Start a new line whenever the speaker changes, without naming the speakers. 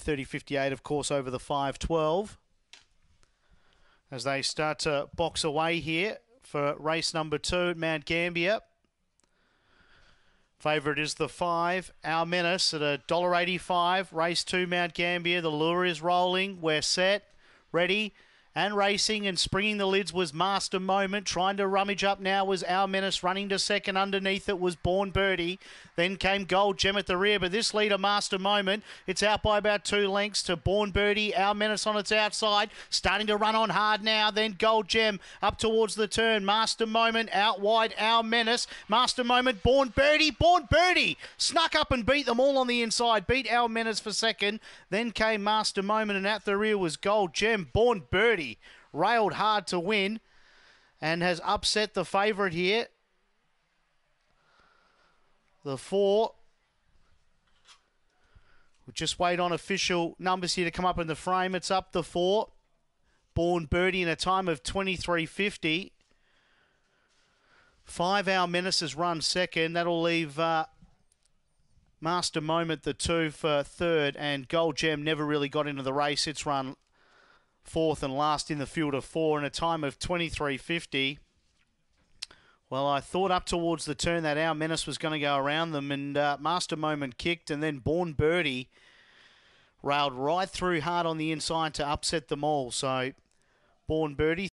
30.58, of course, over the 5.12. As they start to box away here for race number two Mount Gambier. Favourite is the five, Our Menace at a dollar eighty-five. Race two, Mount Gambier. The lure is rolling. We're set, ready and racing and springing the lids was Master Moment. Trying to rummage up now was Our Menace. Running to second underneath it was Born Birdie. Then came Gold Gem at the rear, but this leader, Master Moment, it's out by about two lengths to Born Birdie. Our Menace on its outside, starting to run on hard now. Then Gold Gem up towards the turn. Master Moment out wide. Our Menace. Master Moment. Born Birdie. Born Birdie snuck up and beat them all on the inside. Beat Our Menace for second. Then came Master Moment, and at the rear was Gold Gem. Born Birdie railed hard to win and has upset the favourite here. The four. We'll just wait on official numbers here to come up in the frame. It's up the four. Born Birdie in a time of 23.50. Five Our Menace has run second. That'll leave uh, Master Moment the two for third. And Gold Gem never really got into the race. It's run fourth and last in the field of four in a time of 23.50. Well, I thought up towards the turn that our menace was going to go around them, and uh, Master Moment kicked, and then Born Birdie railed right through hard on the inside to upset them all. So, Born Birdie